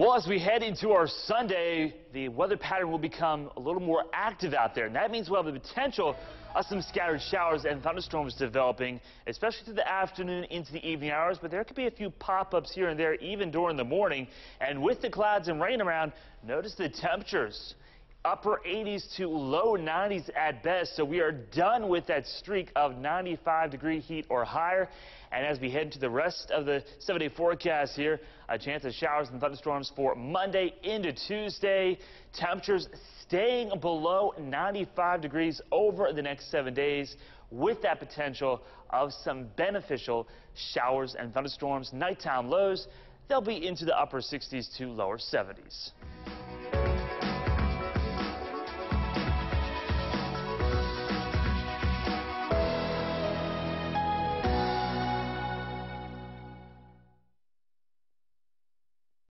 Well, as we head into our Sunday, the weather pattern will become a little more active out there. And that means we'll have the potential of some scattered showers and thunderstorms developing, especially through the afternoon into the evening hours. But there could be a few pop-ups here and there, even during the morning. And with the clouds and rain around, notice the temperatures upper 80s to low 90s at best. So we are done with that streak of 95 degree heat or higher. And as we head into the rest of the seven day forecast here, a chance of showers and thunderstorms for Monday into Tuesday. Temperatures staying below 95 degrees over the next seven days with that potential of some beneficial showers and thunderstorms. Nighttime lows, they'll be into the upper 60s to lower 70s.